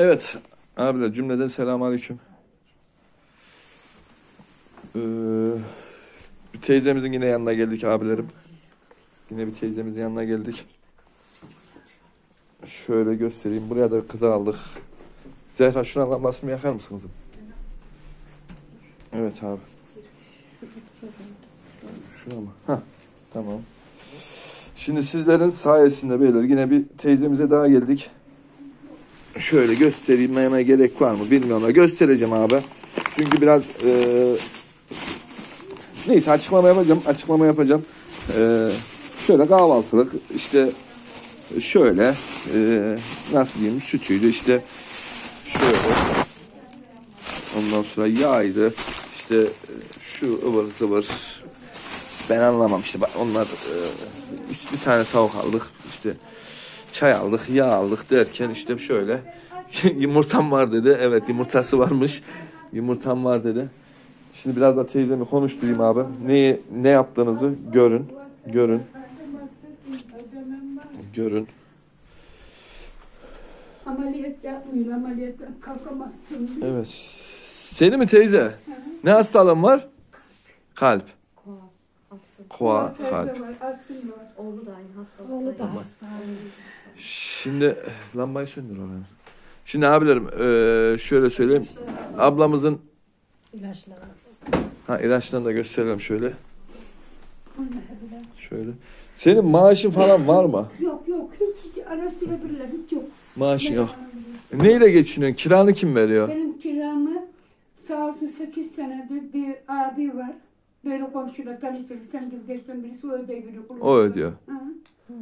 Evet abiler cümleden selamun aleyküm. Ee, bir teyzemizin yine yanına geldik abilerim. Yine bir teyzemizin yanına geldik. Şöyle göstereyim. Buraya da kız aldık. Zehra şuna lambasını yakar mısın kızım? Evet abi. Şuna mı? Hah, tamam. Şimdi sizlerin sayesinde beyler yine bir teyzemize daha geldik. Şöyle göstereyim gerek var mı bilmiyorum ama göstereceğim abi. Çünkü biraz eee neyse açıklama yapacağım. Açıklama yapacağım. Eee şöyle kahvaltılık işte şöyle eee nasıl diyeyim sütüydü işte şöyle ondan sonra yağydı işte e, şu ıvır zıvır ben anlamam işte onlar e, işte bir tane tavuk aldık işte çay aldık yağ aldık derken işte şöyle yumurtam var dedi. Evet yumurtası varmış. Yumurtam var dedi. Şimdi biraz da teyzemi konuşturayım abi. Neyi ne yaptığınızı görün görün. Görün. Ameliyat yapmıyor, ameliyattan kalkamazsın. evet. Seni mi teyze? Ne hastalığın var? Kalp koa kalp var, astım var. Oğlu da aynı hastalık. Oğlu da hasta. Şimdi lambayı söndür oranı. Şimdi abilerim eee, şöyle söyleyeyim. Ablamızın İlaçları. ha ilaçlarını da gösterelim şöyle. Şöyle. Senin maaşın falan var mı? Yok yok, hiç hiç araştırabilirler, hiç yok. Maaşın yok. Neyle geçiniyorsun? Kiranı kim veriyor? Benim kiramı sağ olsun 8 senedir bir abi var. Böyle komşuyla tanıştırdı. Sen gibi dersen birisi o ödeyebiliyor. O ödüyor. Hı.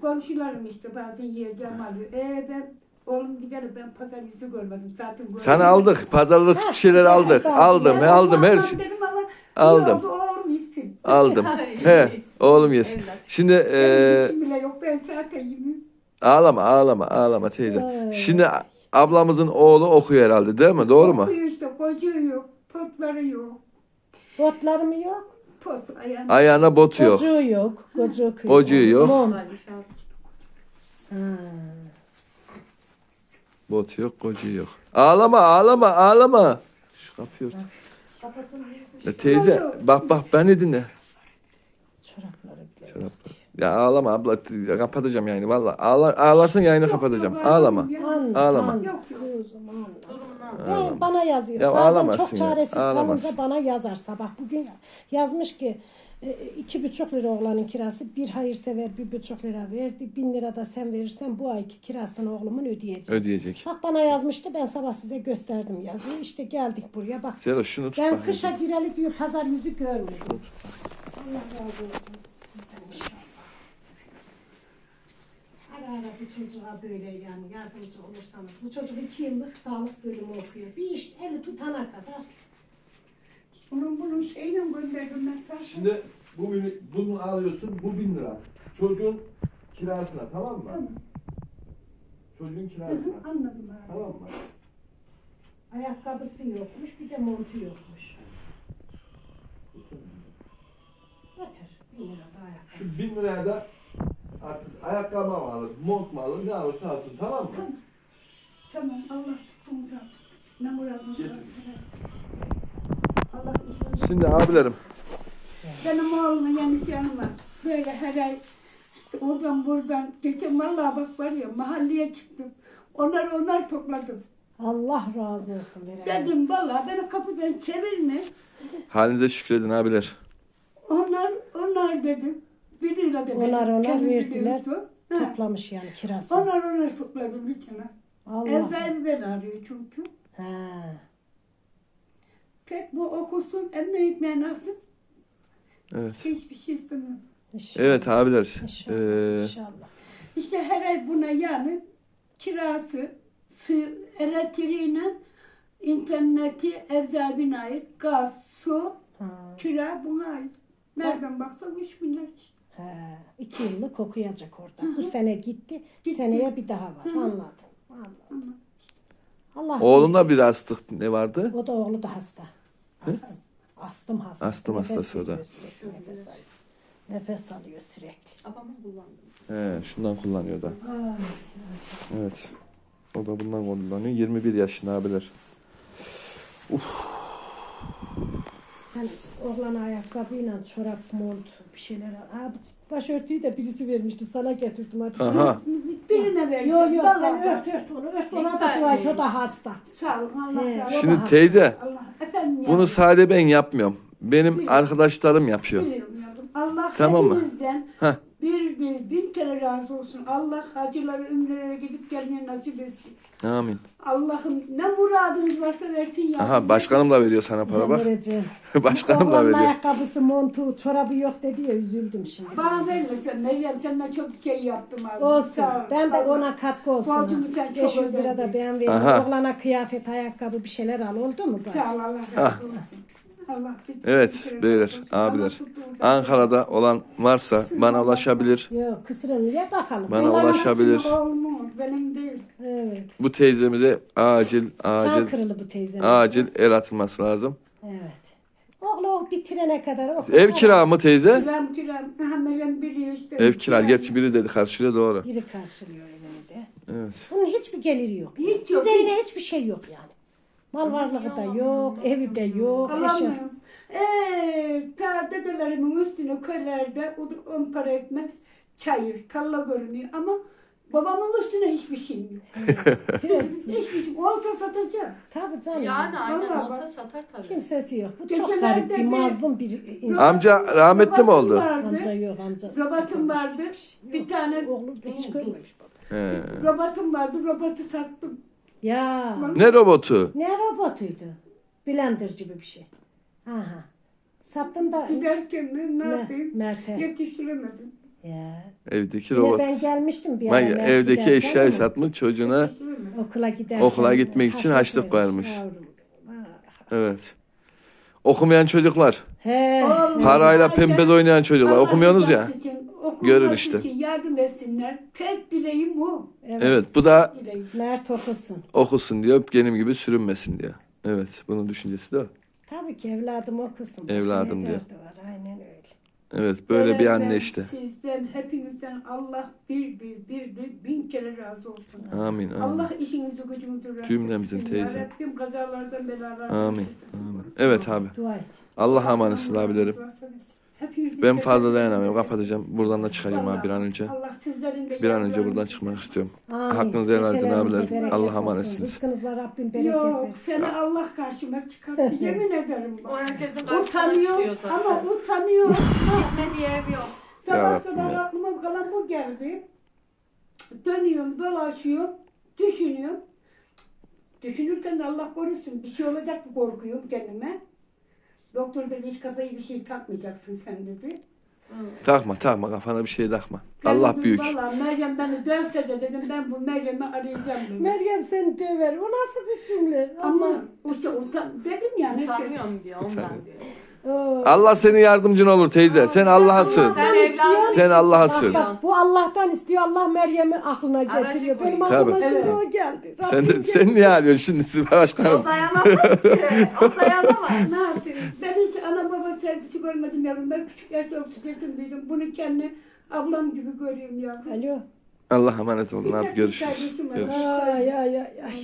Komşularım işte bazen yiyeceğim alıyor. Ee ben oğlum gidelim ben pazar yüzü görmedim zaten. görmedim. Sana aldık. Pazarlık bir şeyler aldık. Aldım. He, aldım her şey. Dedim ama Aldım. Oğlum yesin. Aldım. He, oğlum yesin. Şimdi işim bile yok ben zaten yiyeyim. ağlama ağlama ağlama teyze. Şimdi ablamızın oğlu okuyor herhalde değil mi? Doğru mu? Okuyor işte kocuğu yok, potları yok. Botları mı yok? Pot ayağında. Ayağına botu yok. Kocuğu yok. Kocuğu. Kocuğu yok. Ha. Bot yok, kocu yok. Ağlama, ağlama, ağlama. Şu kapıyı ört. Ya teyze, bak bak beni dinle. Ya ağlama abla, t- kapatacağım yani valla. Ağla, ağlarsan yayını kapatacağım. Yok, Ağlama. Anla, Ağlama. anla. Yok, yok. Anla. Ben, bana yazıyor. Ya Bazen ağlamazsın çok ya, çaresiz ağlamazsın. kalınca bana yazar sabah. Bugün yazmış ki e, iki buçuk lira oğlanın kirası. Bir hayırsever bir buçuk lira verdi. Bin lira da sen verirsen bu ayki kirasını oğlumun ödeyeceğiz. Ödeyecek. Bak bana yazmıştı ben sabah size gösterdim yazıyı. İşte geldik buraya bak. Selo şunu tut Ben bakayım. kışa gireli diyor pazar yüzü görmedim. Allah razı olsun sizden inşallah. Bu çocuğa böyle yani yardımcı olursanız. Bu çocuk iki yıllık sağlık bölümü okuyor. Bir iş eli tutana kadar. Bunun bunun şeyle gönderdim zaten. Şimdi bu bunu alıyorsun, bu bin lira. Çocuğun kirasına tamam mı? Tamam. Çocuğun Hı kirasına. hı, Anladım abi. Tamam mı? Ayakkabısı yokmuş bir de montu yokmuş. Yeter. Bir lira da ayakkabı. Şu bin liraya da artık ayakkabı mı alır, mont mu alır, ne alırsa alsın tamam mı? Tamam. Tamam Allah tuttuğumuzu aldık. Ne muradımız Getir. var. Allah işimizi. Şimdi abilerim. Benim oğlumun yanlış yanı var. Böyle her ay işte oradan buradan. Geçen vallahi bak var ya mahalleye çıktım. Onlar onlar topladım. Allah razı olsun. Dedim vallahi beni kapıdan çevirme. Halinize şükredin abiler. Onlar onlar dedim. Bir lira dedim. Onlar onlar Kendi verdiler. biliyorsun. Ha. Toplamış yani kirası. Onlar onlar topladım içine. Allah. Ev sahibi beni arıyor çünkü. He. Tek bu okusun, eline ekmeğini alsın. Evet. Hiçbir şey istemiyorum. İnşallah. Evet abiler. İnşallah. Ee, İnşallah. İşte her ay buna yani kirası, su, elektriğine, interneti ev sahibine ait, gaz, su, Ha. kira buna ait. Nereden baksan 3 milyar işte. He. İki yıllık okuyacak orada. Bu sene gitti. Gitti. Seneye bir daha var. Hı hı. Anladım. Anladım. Allah oğlunda bir hastalık ne vardı? O da oğlu da hasta. Astım. Astım hastası. Astım hastası o da. sürekli, Nefes alıyor. Nefes alıyor sürekli. Babamın kullandığı. He, şundan kullanıyor da. Evet. O da bundan kullanıyor. 21 yaşında abiler. Sen oğlan ayakkabıyla çorap, mont bir şeyler al. Bu başörtüyü de birisi vermişti. Sana getirdim hadi. Aha. Birine versin. Yok yok sen Vallahi ört ört onu. Ört ona da güzel dua et. O da hasta. Sağ ol. Allah He. razı olsun. Şimdi teyze Allah. Efendim ya. bunu sade ben yapmıyorum. Benim arkadaşlarım yapıyor. Biliyorum yavrum. Allah Tamam mı? hepinizden Heh. Bir değil bin kere razı olsun. Allah hacıları ümrelere gidip gelmeyi nasip etsin. Amin. Allah'ım ne muradınız varsa versin ya. Aha başkanım da veriyor sana para bak. Vereceğim. başkanım da veriyor. ayakkabısı, montu, çorabı yok dedi ya üzüldüm şimdi. Bana vermesen Meryem senden çok şey yaptım abi. Olsun. Sağ ol. Ben de Allah. ona katkı olsun. Borcumu sen çok 500 lira da ödedin. ben. Aha. Oğlana kıyafet, ayakkabı bir şeyler al oldu mu? bari? Sağ ol Allah Ah. razı olsun. Evet beyler, abiler. Ankara'da olan varsa bana ulaşabilir. Yok kısırını ye bakalım. Bana ulaşabilir. Benim oğlumun, benim değil. Evet. Bu teyzemize acil Acil. acil kırılı bu teyzenin. acil el atılması lazım. Evet. Oğlu bitirene kadar. o Ev kira mı teyze? Kiram kiram. Aha Meryem biliyor işte. Ev kira. Gerçi biri dedi karşılıyor doğru. Biri karşılıyor evini de. Evet. Bunun hiçbir geliri yok. Hiç yok, Üzerine hiçbir şey yok yani. Mal varlığı da yok, evi de yok, eşyası. Eee ta dedelerimin üstüne köylerde o- on para etmez. Çayır, tarla görünüyor ama babamın üstüne hiçbir şey yok. hiçbir şey. Olsa satacağım. Tabii canım. Yani aynen Vallahi olsa bak. satar tabii. Kimsesi yok. Bu çok Geçenlerde garip bir bir- mazlum bir insan. Amca rahmetli mi oldu? Vardı. Amca yok amca. Robotum vardı. Bir tane Oğlum hiç görmemiş baba. He. robotum vardı. Robotu sattım. Ya Ne robotu? ne robotuydu? Blender gibi bir şey. Aha. Sattın da Giderken ne, ne Me- yapayım? Mert'e. Yetiştiremedim. Ya. Evdeki Yine robot. ben gelmiştim bir ara Mert evdeki giderken eşyayı ama satmış çocuğuna. Yetiştiremedim. Okula giderken. Okula gitmek için haçlık vermiş. Yavrum. Ha. Evet. Okumayan çocuklar. He. Parayla zaten pembe oynayan çocuklar. Allah Okumuyorsunuz ya. rızası için, Görün işte. için yardım etsinler. Tek dileğim o. Evet. Evet bu da Dileğim. Mert okusun. okusun diyor. Benim gibi sürünmesin diyor. Evet bunun düşüncesi de o. Tabii ki evladım okusun. Başka Evladım ne diyor. Var. Aynen öyle. Evet böyle bir Dedemden, anne işte. Sizden, hepinizden Allah birdir, birdir, bin kere razı olsun. Amin amin. Allah işinizi gücünüzü razı Cümlemizin teyze. Rabbim kazalardan belalardan Amin. Amin. Evet abi. Dua et. Allah'a emanetsiniz abilerim. Ben fazla dayanamıyorum. Kapatacağım. Buradan da çıkacağım abi bir an önce. Allah sizlerin de Bir an önce buradan çıkmak istiyorum. Amin. Hakkınızı helal edin Keselerinize abiler. bereket Allah'a olsun. emanetsiniz. Rızkınıza Rabbim bereket Yok versin. seni Allah karşıma çıkarttı yemin ederim O bak. herkesin karşısına Utanıyor çıkıyor zaten. ama utanıyor. Gitme diye ev yok. Sabah Yarabbim sabah ya. aklıma kalan bu geldi. Dönüyorum, dolaşıyorum, düşünüyorum. Düşünürken de Allah korusun bir şey olacak mı korkuyorum kendime. Doktor dedi hiç kafayı bir şey takmayacaksın sen dedi. Takma takma kafana bir şey takma. Ben Allah dedim, büyük. Vallahi Meryem beni dövse de dedim ben bu Meryem'i arayacağım dedim. Meryem seni döver. O nasıl bir cümle? Ama usta, utan, dedim yani. Utanmıyorum diyor ondan diyor. Oo. Allah senin yardımcın olur teyze. Sen Allah'asın. Sen evladın Sen için. Bak, bu Allah'tan istiyor. Allah Meryem'i aklına Aracı getiriyor. Benim koyuyor. aklıma Tabii. şimdi Evet. o geldi. Sen Rabbim de, sen niye arıyorsun şimdi başkanım? O dayanamaz ki. O dayanamaz. ne yapayım? Ben hiç ana baba sevgisi görmedim yavrum. Ben küçük yaşta öksürtüm büyüdüm. Bunu kendi ablam gibi görüyorum yavrum. Alo. Allah'a emanet olun Bir abi tek görüşürüz. Görüşürüz. Ay ay ay ay.